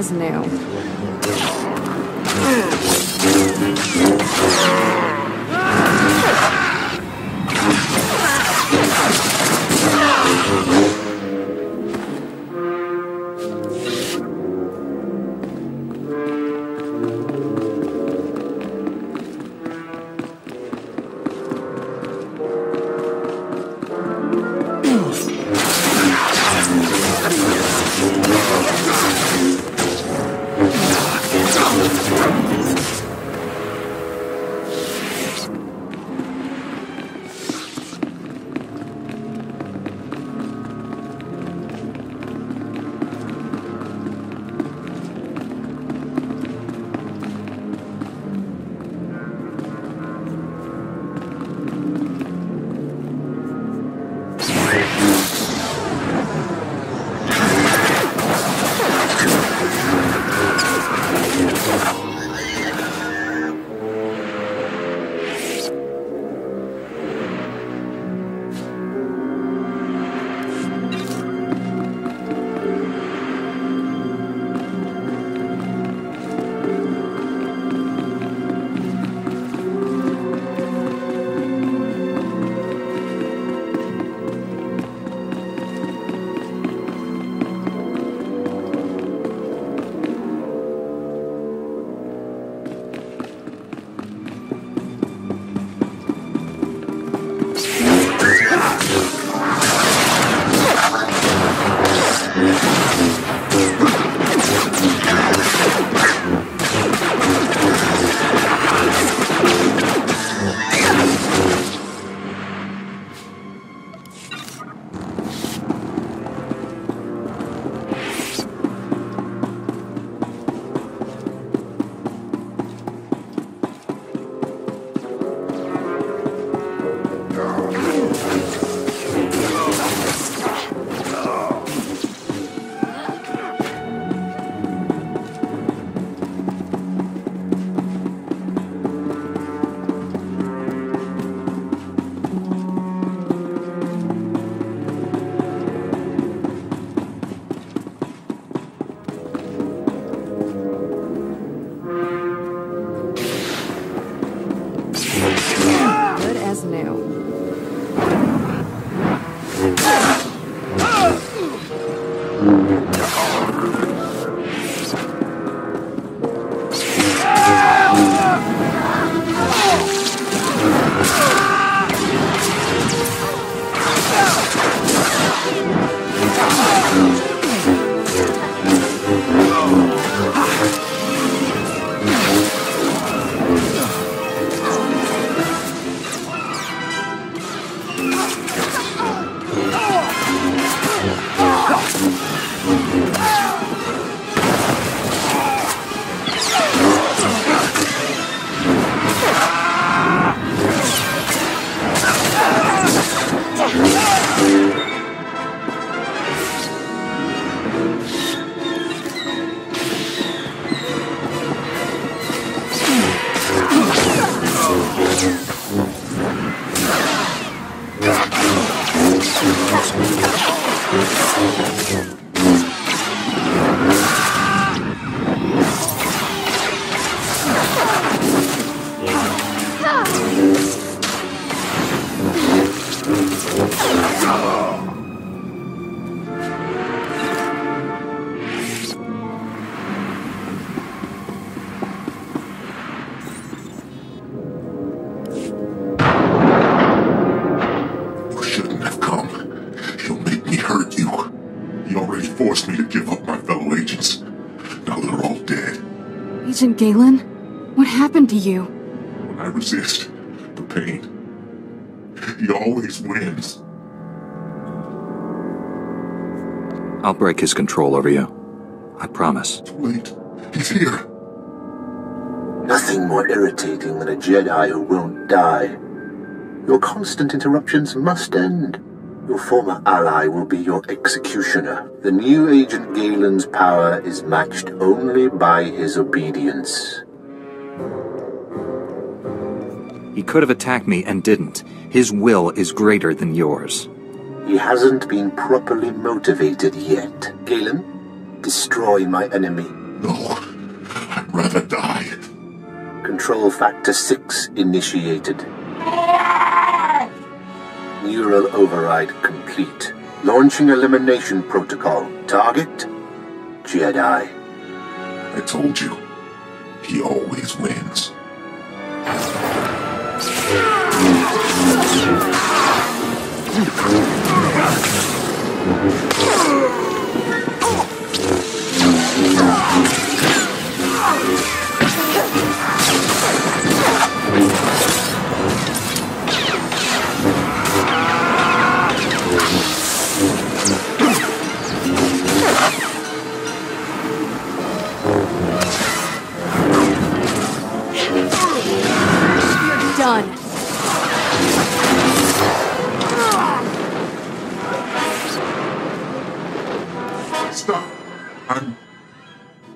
As new. Agent Galen, what happened to you? When I resist the pain, he always wins. I'll break his control over you. I promise. Too late. He's here. Nothing more irritating than a Jedi who won't die. Your constant interruptions must end. Your former ally will be your executioner. The new Agent Galen's power is matched only by his obedience. He could have attacked me and didn't. His will is greater than yours. He hasn't been properly motivated yet. Galen, Destroy my enemy. No. I'd rather die. Control Factor 6 initiated. Neural override complete. Launching elimination protocol. Target? Jedi. I told you. He always wins.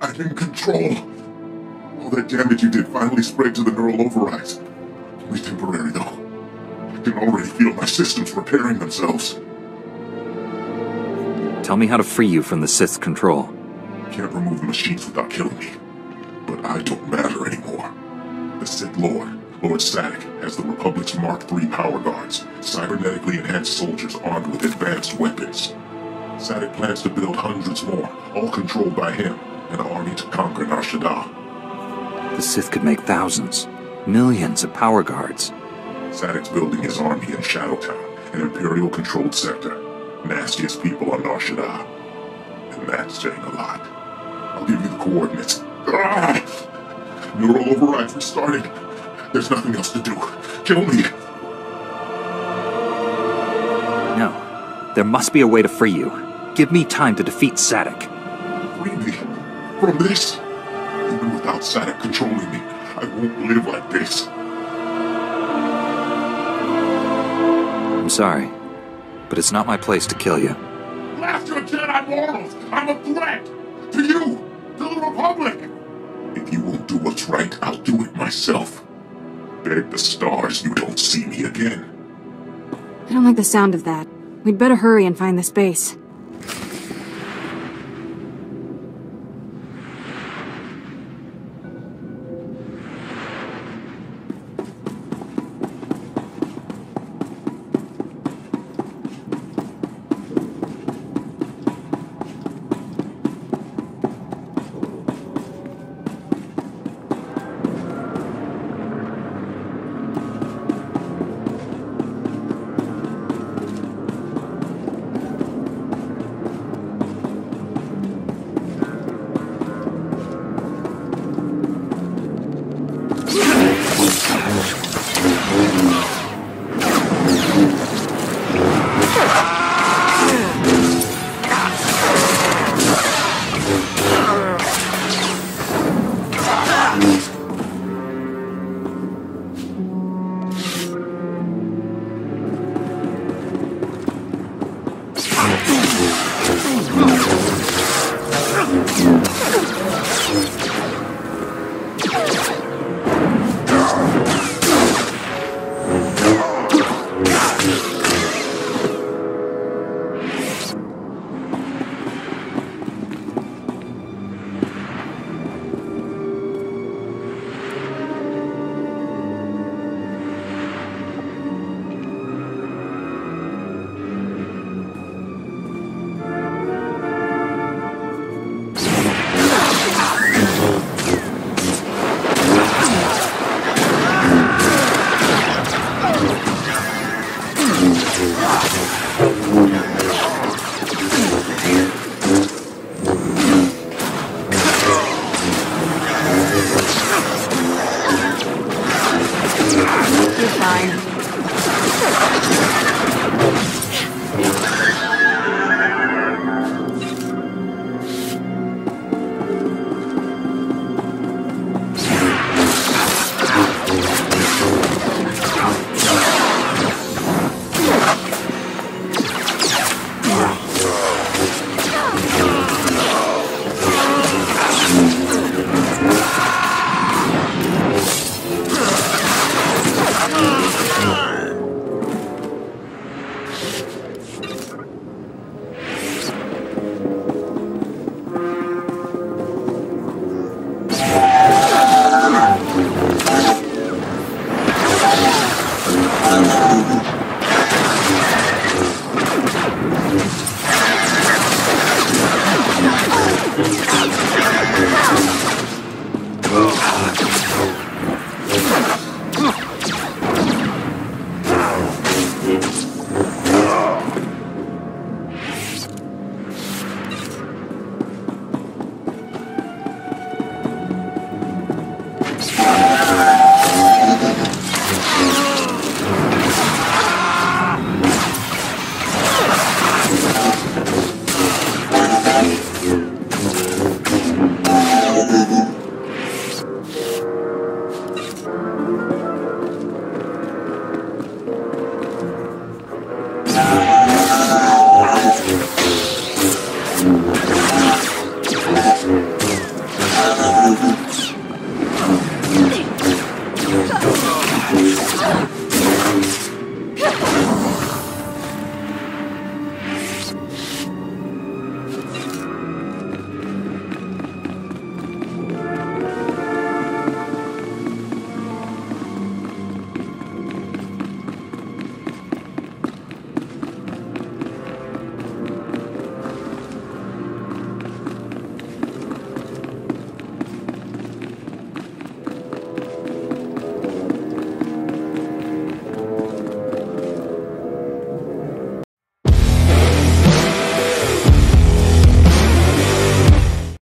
I'm in control. All that damage you did finally spread to the neural overrides. Only temporary, though. I can already feel my systems repairing themselves. Tell me how to free you from the Sith's control. Can't remove the machines without killing me. But I don't matter anymore. The Sith Lord, Lord Sadic, has the Republic's Mark III power guards, cybernetically enhanced soldiers armed with advanced weapons. Sadic plans to build hundreds more, all controlled by him, an army to conquer Nar Shaddaa. The Sith could make thousands, millions of power guards. Sadic's building his army in Shadowtown, an Imperial-controlled sector. Nastiest people on Nar Shaddaa. And that's saying a lot. I'll give you the coordinates. Ah! Neural overrides restarting. There's nothing else to do. Kill me. No. There must be a way to free you. Give me time to defeat Sadek. Free me from this. Even without Sadic controlling me, I won't live like this. I'm sorry, but it's not my place to kill you. Blast your Jedi morals! I'm a threat! To you! To the Republic! If you won't do what's right, I'll do it myself. Beg the stars you don't see me again. I don't like the sound of that. We'd better hurry and find this base. Amen.